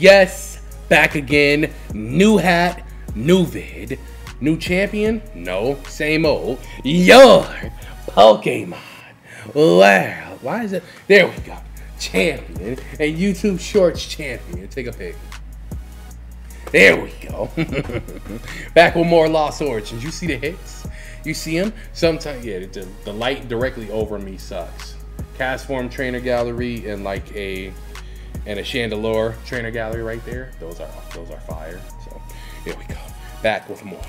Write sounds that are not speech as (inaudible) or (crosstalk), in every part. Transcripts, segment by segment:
Yes, back again. New hat, new vid. New champion? No, same old. Your Pokemon. Wow. Why is it? There we go. Champion. And YouTube Shorts champion. Take a pic. There we go. (laughs) Back with more Lost Origins. You see the hits? You see them? Sometimes, yeah, the, the light directly over me sucks. Castform Trainer Gallery and like a and a Chandelure Trainer Gallery right there. Those are those are fire. So here we go. Back with more.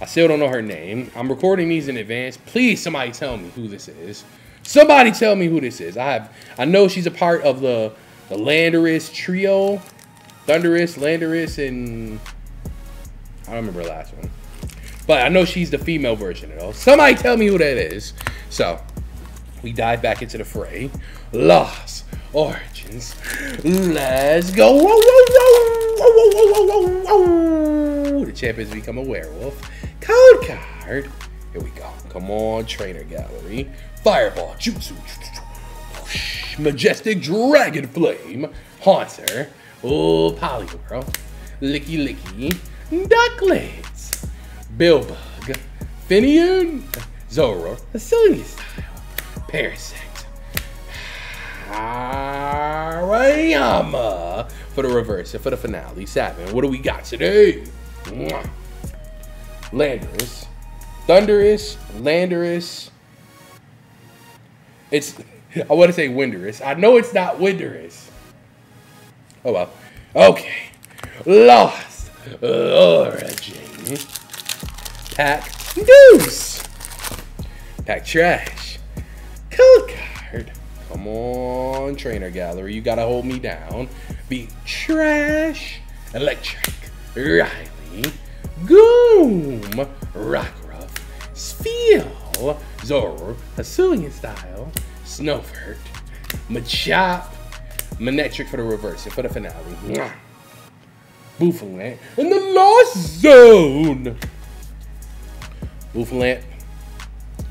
I still don't know her name. I'm recording these in advance. Please, somebody tell me who this is. Somebody tell me who this is. I have. I know she's a part of the the Landorus trio, Thundurus, Landorus, and I don't remember the last one. But I know she's the female version of those. Somebody tell me who that is. So we dive back into the fray. Lost Origins. Let's go. Whoa, whoa, whoa, whoa, whoa, whoa, whoa. The champions become a werewolf. Code card. Here we go. Come on, trainer gallery. Fireball, Jutsu. Majestic Dragon Flame. Haunter. Oh, Poliwhirl. Lickilicky. Ducklets. Bilbug. Finneon. Zoro. Facility Style. Parasect. Ah. Hariyama. For the reverse, and for the finale. Seven. What do we got today? Landorus. Thundurus. Landorus. It's, I want to say Windorus. I know it's not Windorus. Oh well. Okay. Lost Origin. Pack Deuce. Pack Trash. Code card. Come on, Trainer Gallery. You gotta hold me down. Be Trash. Electric. Riley. Goom. Rockruff. Spheal. Zoro. Hisuian Style. Snowfurt. Machop. Manectric for the reverse and for the finale. Mwah. In the Lost Zone. Bouffalant,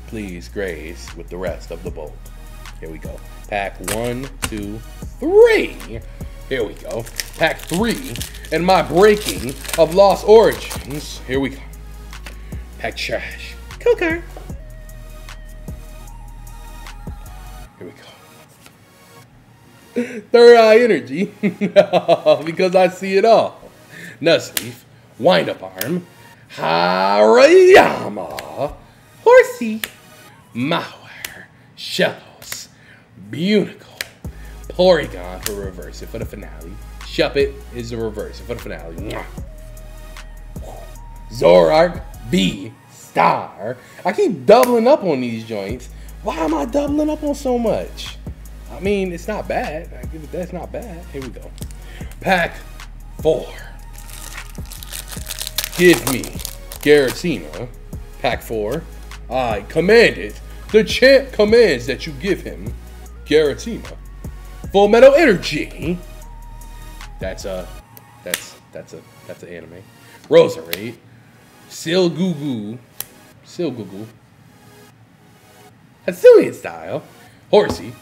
please graze with the rest of the bulk. Here we go. Pack one, two, three. Here we go. Pack three. And my breaking of Lost Origins. Here we go. Pack trash. Cool card. Here we go. (laughs) Third eye energy. (laughs) because I see it all. Nuzleaf. Wind up arm. Hariyama. Horsey. Mauer. Shellos. Bunicle. Porygon for reverse it for the finale. Shuppet is the reverse it for the finale. Mwah. Zorark B star. I keep doubling up on these joints. Why am I doubling up on so much? I mean, it's not bad. I give it that's not bad. Here we go. Pack four. Give me Giratina. Pack four. I command it. The champ commands that you give him Giratina. Full Metal Energy. That's a that's that's a that's an anime. Roserade. Sil Gugu. Sil Gugu. Hisuian style. Horsey.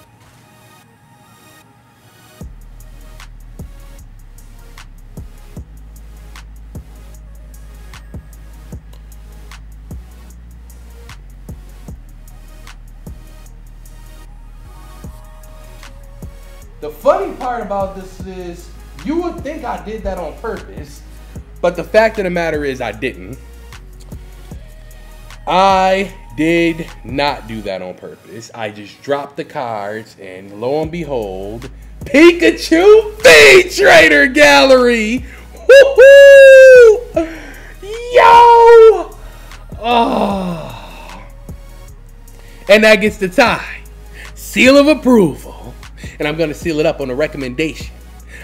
The funny part about this is you would think I did that on purpose, but the fact of the matter is I didn't. I did not do that on purpose. I just dropped the cards, and lo and behold, Pikachu Feed Trainer Gallery. Woohoo! Yo! Oh. And that gets the tie. Seal of approval. And I'm gonna seal it up on a recommendation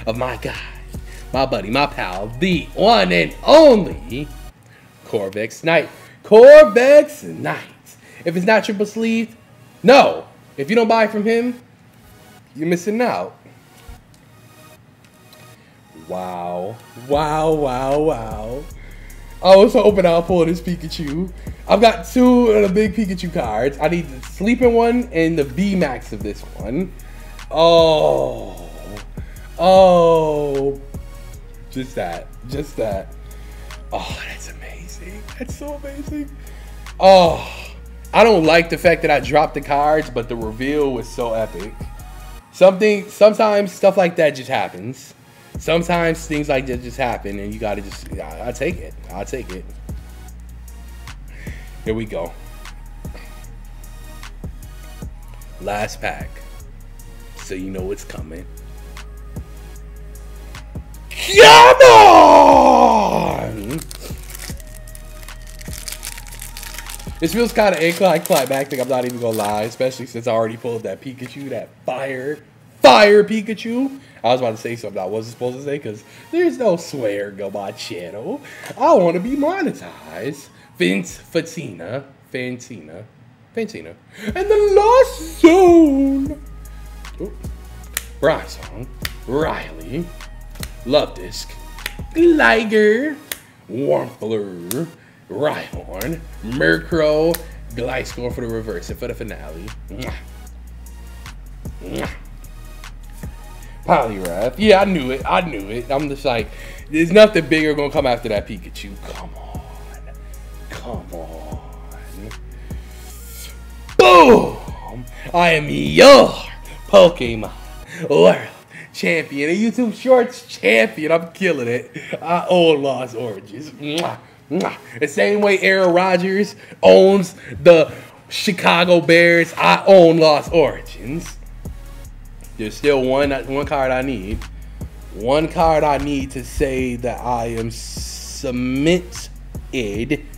of my guy, my buddy, my pal, the one and only Corvxnite. Corvex Knight. If it's not triple sleeved, no. If you don't buy from him, you're missing out. Wow. Wow, wow, wow. Oh, I was hoping I'll pull this Pikachu. I've got two of the big Pikachu cards. I need the sleeping one and the V Max of this one. Oh. Oh. Just that. Just that. Oh, that's amazing. That's so amazing. Oh, I don't like the fact that I dropped the cards, but the reveal was so epic. Something, sometimes stuff like that just happens. Sometimes things like that just happen, and you gotta just, I, I take it. I'll take it. Here we go. Last pack. So you know what's coming. Come on! This feels kind of anticlimactic, I'm not even gonna lie, especially since I already pulled that Pikachu, that fire, fire Pikachu. I was about to say something I wasn't supposed to say because there's no swear on my channel. I want to be monetized. Vince Fatina, Fantina, Fantina, and the Lost Zone. Bronzong, Riley, Love Disc, Liger, Wurmple, Rhyhorn, Murkrow, Gliscor for the reverse and for the finale. Mwah. Mwah. Poliwrath. Yeah, I knew it. I knew it. I'm just like, there's nothing bigger gonna come after that Pikachu. Come on. Come on. Boom! I am your Pokemon World Champion, a YouTube Shorts champion. I'm killing it. I own Lost Origins. Mwah. The same way Aaron Rodgers owns the Chicago Bears, I own Lost Origins. There's still one one card I need. One card I need to say that I am cemented,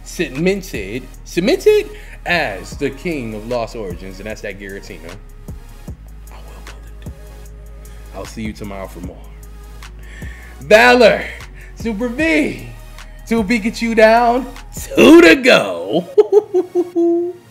cemented, cemented as the king of Lost Origins, and that's that Giratina. I'll see you tomorrow for more. Valor, Super V. Two Pikachu down, two to go. (laughs)